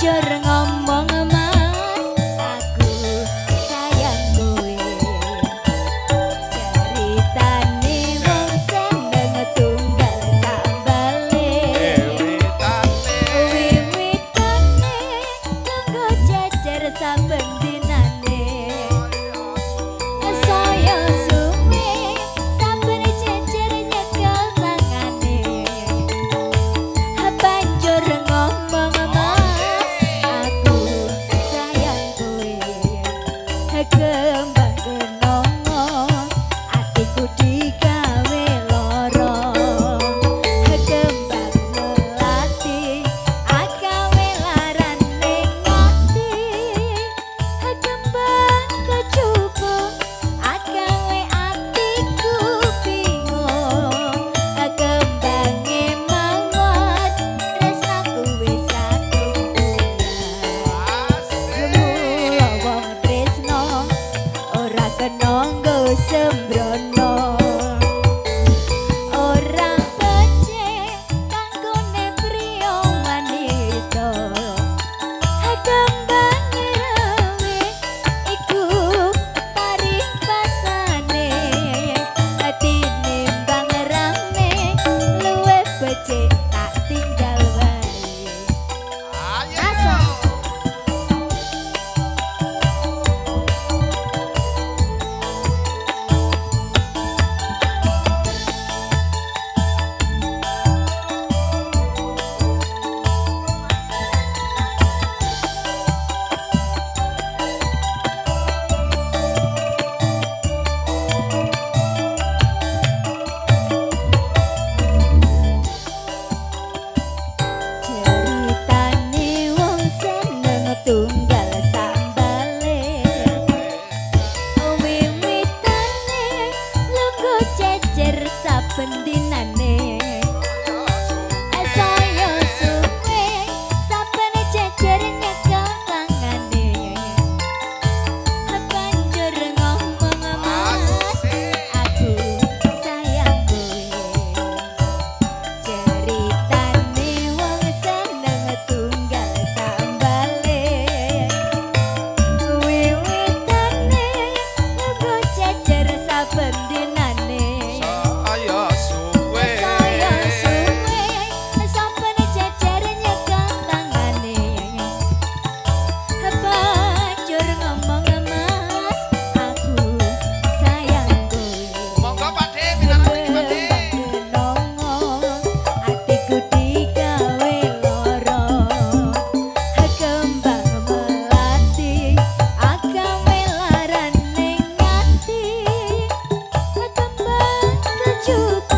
Chơi ajar ngomong you